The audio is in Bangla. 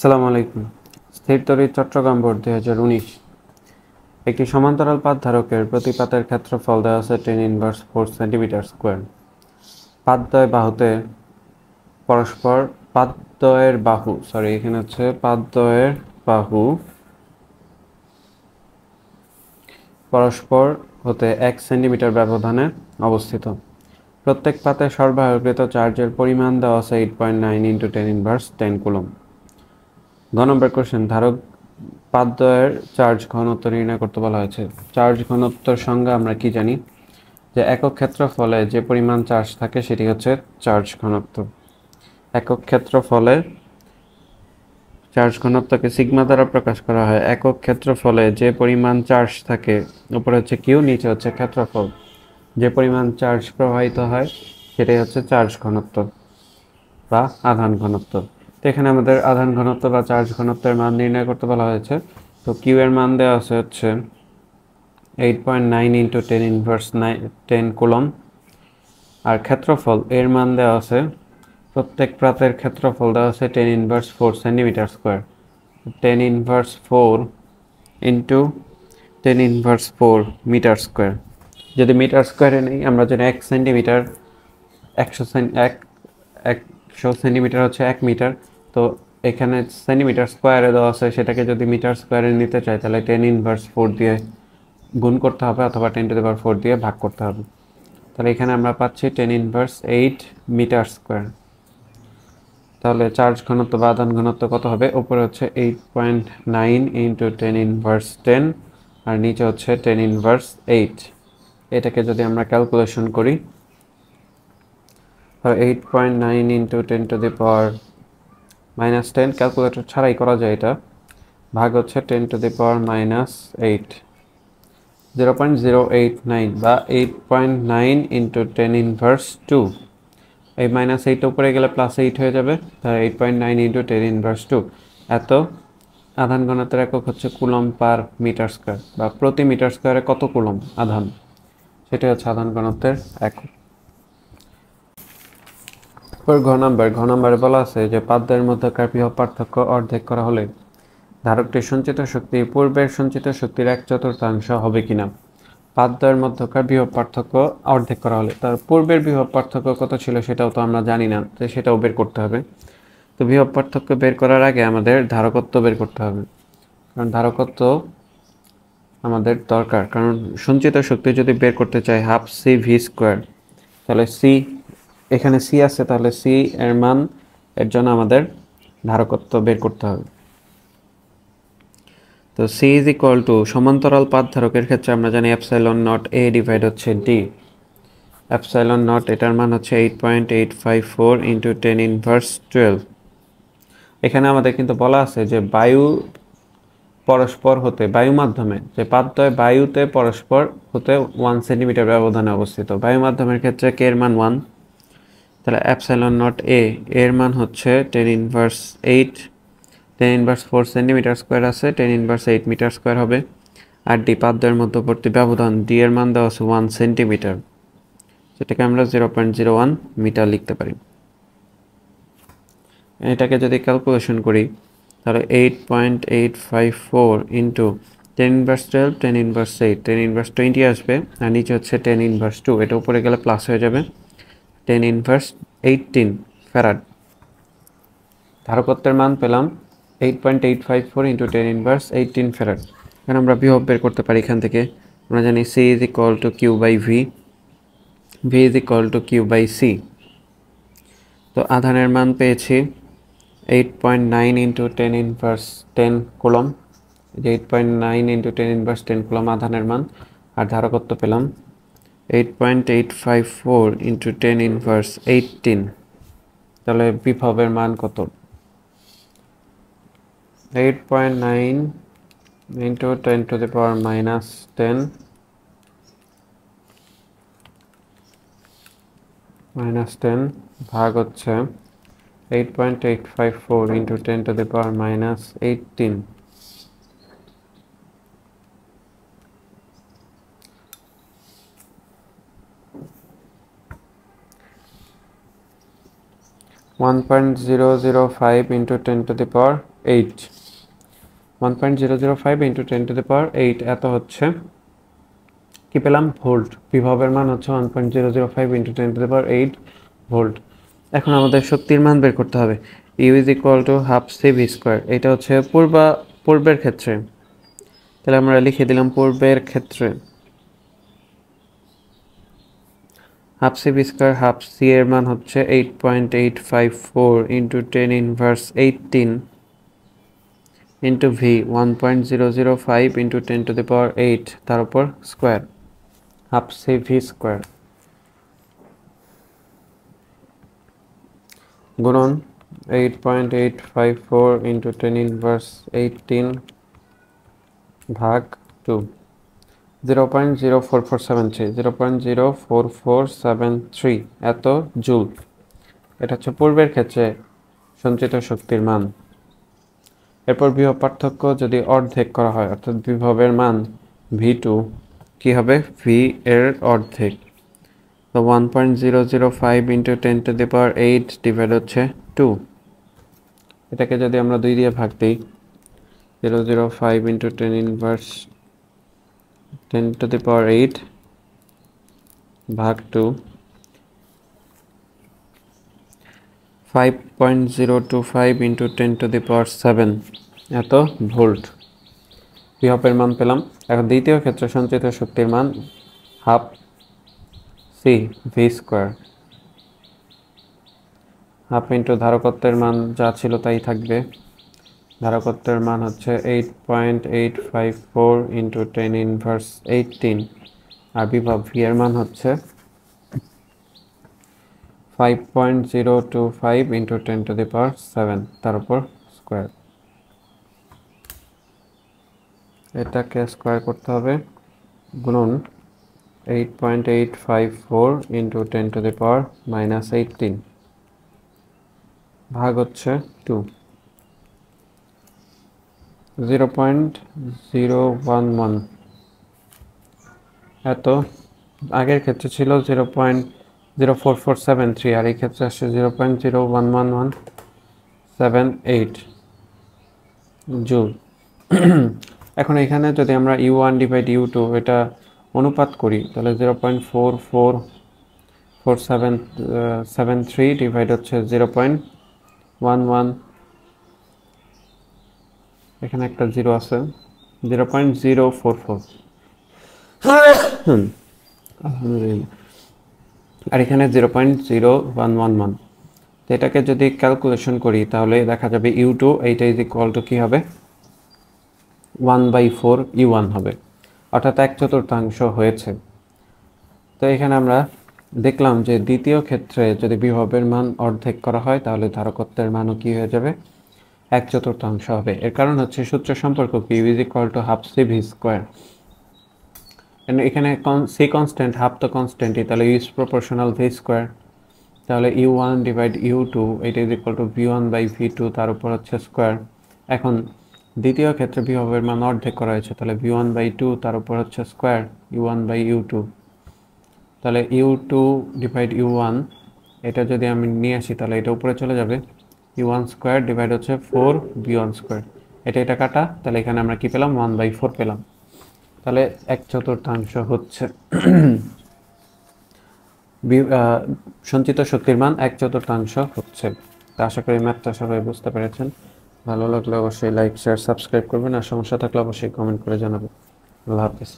আসসালামু আলাইকুম। স্থির তড়িৎ চট্টগ্রাম বোর্ড দুই হাজার উনিশ। একটি সমান্তরাল পাত ধারকের প্রতি পাতের ক্ষেত্রফল দেওয়া আছে ten inverse four centimetre square পাতদ্বয় বাহুতে পরস্পর পাতদ্বয়ের বাহু সরি এখানে হচ্ছে পাতদ্বয়ের বাহু পরস্পর হতে এক সেন্টিমিটার ব্যবধানে অবস্থিত। প্রত্যেক পাতে সরবরাহকৃত চার্জের পরিমাণ দেওয়া আছে eight point nine into ten inverse ten coulomb ঘ নম্বর কোশ্চেন ধারক পাদ্বয়ের চার্জ ঘনত্ব নির্ণয় করতে বলা হয়েছে। চার্জ ঘনত্বর সঙ্গে আমরা কি জানি? যে একক ক্ষেত্রফলে যে পরিমাণ চার্জ থাকে সেটি হচ্ছে চার্জ ঘনত্ব। একক ক্ষেত্রফলে চার্জ ঘনত্বকে সিগমা দ্বারা প্রকাশ করা হয়। একক ক্ষেত্রফলে যে পরিমাণ চার্জ থাকে, উপরে হচ্ছে কিউ নিচে হচ্ছে ক্ষেত্রফল। যে পরিমাণ চার্জ প্রবাহিত হয়, সেটাই হচ্ছে চার্জ ঘনত্ব বা আধান ঘনত্ব। তো এখানে আমাদের আধান ঘনত্ব বা চার্জ ঘনত্বের মান নির্ণয় করতে বলা হয়েছে। তো কিউ এর মান দেওয়া আছে হচ্ছে eight point nine into ten inverse nine ten coulomb আর ক্ষেত্রফল এর মান দেওয়া আছে, প্রত্যেক প্রাতের ক্ষেত্রফল দেওয়া আছে ten inverse four centimetre square ten inverse four into ten inverse four metre square যদি মিটার স্কোয়ারে নেই, আমরা যদি এক সেন্টিমিটার একশো এক একশো সেন্টিমিটার হচ্ছে এক মিটার। তো এখানে সেন্টিমিটার স্কোয়ারে দেওয়া আছে, সেটাকে যদি মিটার স্কোয়ারে নিতে চাই তাহলে টেন ইনভার্স ফোর দিয়ে গুণ করতে হবে অথবা টেন টু দেওয়ার ফোর দিয়ে ভাগ করতে হবে। তাহলে এখানে আমরা পাচ্ছি ten inverse eight metre square. তাহলে চার্জ ঘনত্ব বা আদান ঘনত্ব কত হবে? উপরে হচ্ছে eight point nine into ten inverse ten আর নিচে হচ্ছে টেন ইনভার্স এইট এটাকে যদি আমরা ক্যালকুলেশন করি eight point nine into ten to the power minus ten calculator ছাড়াই করা যায় এটা। ভাগ হচ্ছে ten to the power minus eight zero point zero eight nine বা eight point nine into ten inverse two এই মাইনাস এইট উপরে গেলে প্লাস এইট হয়ে যাবে, তাহলে eight point nine into ten inverse two এত আধান ঘনত্বের একক হচ্ছে কুলম পার মিটার স্কোয়ার, বা প্রতি মিটার স্কোয়ারে কত কুলম আধান। সেটা হচ্ছে আধান ঘনত্বের একক। ঘ নাম্বার, ঘ নাম্বারে বলা আছে যে পাদ্যের মধ্যকার বৃহৎ পার্থক্য অর্ধেক করা হলে ধারকটির সঞ্চিত শক্তি পূর্বের সঞ্চিত শক্তির এক চতুর্থাংশ হবে কিনা? পাদ্যের মধ্যকার বৃহৎ পার্থক্য অর্ধেক করা হলে তার পূর্বের বৃহৎ পার্থক্য কত ছিল সেটাও তো আমরা জানি না, তো সেটাও বের করতে হবে। তো বৃহৎ পার্থক্য বের করার আগে আমাদের ধারকত্ব বের করতে হবে। কারণ ধারকত্ব আমাদের দরকার, কারণ সঞ্চিত শক্তি যদি বের করতে চাই হাফ সি ভি স্কোয়ার, তাহলে সি এখানে সি আছে, তাহলে সি এর মান এর জন্য আমাদের ধারকত্ব বের করতে হবে। তো সি ইজ ইকুয়াল টু সমান্তরাল পাত ধারকের ক্ষেত্রে আমরা জানি অ্যাপসাইলন নট এ ডিভাইড হচ্ছে ডি অ্যাপসাইলন নট এটার মান হচ্ছে eight point eight five four into ten inverse twelve এখানে আমাদের কিন্তু বলা আছে যে বায়ু পরস্পর হতে, বায়ু মাধ্যমে, যে পাতদ্বয় বায়ুতে পরস্পর হতে ওয়ান সেন্টিমিটার ব্যবধানে অবস্থিত। বায়ু মাধ্যমের ক্ষেত্রে কে এর মান ওয়ান তাহলে অ্যাপসাইলন নট এ এর মান হচ্ছে ten inverse eight ten inverse four centimetre square আছে ten inverse eight metre square হবে। আর ডি পাদ্যের মধ্যবর্তী ব্যবধান ডি এর মান দেওয়া আছে ওয়ান সেন্টিমিটার সেটাকে আমরা zero point zero one metre লিখতে পারি। এটাকে যদি ক্যালকুলেশন করি, তাহলে eight point eight five four into ten inverse twelve ten inverse eight ten inverse twenty আসবে, আর নিচে হচ্ছে টেন ইনভার্স টু এটা উপরে গেলে প্লাস হয়ে যাবে। টেন ইনভার্স এইটিন ফেরাড ধারকত্বের মান পেলাম eight point eight five four into ten inverse eighteen farad এখানে আমরা বিভব বের করতে পারি এখান থেকে। আমরা জানি C is equal to Q by V V is equal to Q by C. তো আধানের মান পেয়েছি eight point nine into ten inverse ten coulomb. Eight point nine into ten inverse ten coulomb আধানের মান, আর ধারকত্ব পেলাম 8.854 into 10 inverse 18 তাহলে বিভবের মান কত? 8.9 into 10 to the power minus 10 minus 10 ভাগ হচ্ছে 8.854 into 10 to the power minus 18 1.005 into 10 to the power 8 1.005 into 10 to the power 8 এত হচ্ছে। কি পেলাম? ভোল্ট। বিভবের মান হচ্ছে 1.005 into 10 to the power 8 volt. এখন আমাদের শক্তির মান বের করতে হবে। U is equal to half C V square এটা হচ্ছে পূর্বা পূর্বের ক্ষেত্রে। তাহলে আমরা লিখে দিলাম পূর্বের ক্ষেত্রে। Half C V square half C এর মান হচ্ছে eight point eight five four into ten inverse eighteen into V one point zero zero five into ten to the power eight তার উপর square half C V square গুণন eight point eight five four into ten inverse eighteen ভাগ two zero point zero four four seven three zero point zero four four seven three এত জুল। এটা হচ্ছে পূর্বের ক্ষেত্রে সঞ্চিত শক্তির মান। এরপর বিভব পার্থক্য যদি অর্ধেক করা হয়, অর্থাৎ বিভবের মান ভি টু কী হবে? ভি এর অর্ধেক। তো one point zero zero five into ten to the power eight divide হচ্ছে টু এটাকে যদি আমরা দুই দিয়ে ভাগ দিই zero zero five into ten inverse ten to the power eight ভাগ two, five point zero two five into ten to the power seven, এত ভোল্ট। বিহপের মান পেলাম। এখন দ্বিতীয় ক্ষেত্রে সঞ্চিত শক্তির মান half C V square half into ধারকত্বের মান যা ছিল তাই থাকবে। ধারকত্বের মান হচ্ছে eight point eight five four into ten inverse eighteen আর বিভব ভি এর মান হচ্ছে five point zero two five into ten to the power seven তার উপর স্কোয়ার এটাকে স্কোয়ার করতে হবে গুণন eight point eight five four into ten to the power minus eighteen ভাগ হচ্ছে two zero point zero one one. এত, আগের ক্ষেত্রে ছিল zero point zero four four seven three, আর এই ক্ষেত্রে আসছে zero point zero one one one seven eight. Joule. এখন এখানে যদি আমরা U one divide U two, এটা অনুপাত করি, তাহলে zero point four four four seven seven three divide হচ্ছে জিরো পয়েন্ট ওয়ান ওয়ান এখানে একটা জিরো আছে। Zero point zero four four. আলহামদুলিল্লাহ। আর এখানে zero point zero one one one. তো এটাকে যদি ক্যালকুলেশন করি, তাহলে দেখা যাবে ইউ টু এইটা ইজ ইকুয়াল টু কী হবে? One by four U one হবে। অর্থাৎ এক চতুর্থাংশ হয়েছে। তো এখানে আমরা দেখলাম যে দ্বিতীয় ক্ষেত্রে যদি বিভবের মান অর্ধেক করা হয়, তাহলে ধারকত্বের মানও কী হয়ে যাবে? এক চতুর্থাংশ হবে। এর কারণ হচ্ছে সূত্র সম্পর্ক কি is equal to half C V square এখানে সি কনস্ট্যান্ট হাফ তো কনস্ট্যান্টই তাহলে ইউজ প্রপোর্শনাল ভি স্কোয়ার তাহলে U one divide U two এটা is equal to V one by V two তার উপর হচ্ছে স্কোয়ার এখন দ্বিতীয় ক্ষেত্রে বিভবের মান অর্ধেক করা হয়েছে, তাহলে ভি ওয়ান বাই টু তার উপর হচ্ছে square U one by U two তাহলে U two divide U one এটা যদি আমি নিয়ে আসি, তাহলে এটা উপরে চলে যাবে। ইউ ওয়ান স্কোয়ার ডিভাইড হচ্ছে ফোর বি ওয়ান স্কোয়ার এটা এটা কাটা, তাহলে এখানে আমরা কি পেলাম? ওয়ান বাই ফোর পেলাম। তাহলে এক চতুর্থাংশ হচ্ছে। সঞ্চিত শক্তির মান এক চতুর্থাংশ হচ্ছে। তা আশা করি ম্যাথটা সবাই বুঝতে পেরেছেন। ভালো লাগলে অবশ্যই লাইক শেয়ার সাবস্ক্রাইব করবেন। আর সমস্যা থাকলে অবশ্যই কমেন্ট করে জানাবেন। আল্লাহ হাফিজ।